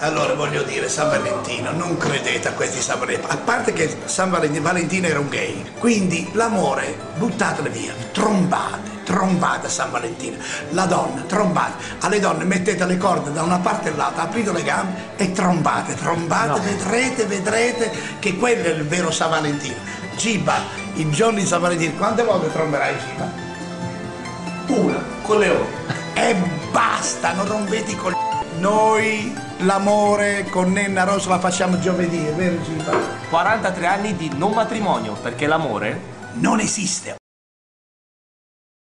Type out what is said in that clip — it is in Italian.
Allora voglio dire, San Valentino, non credete a questi San Valentino. A parte che San Valentino, Valentino era un gay, quindi l'amore buttatele via, trombate, trombate a San Valentino. La donna, trombate. Alle donne mettete le corde da una parte all'altra, aprite le gambe e trombate, trombate, vedrete, vedrete che quello è il vero San Valentino. Giba, il giorno di San Valentino, quante volte tromberai Giba? Una, con Leone. E basta, non rompete i coglioni. Noi l'amore con Nenna Rosa la facciamo giovedì, è vero Giba? 43 anni di non matrimonio, perché l'amore Non esiste.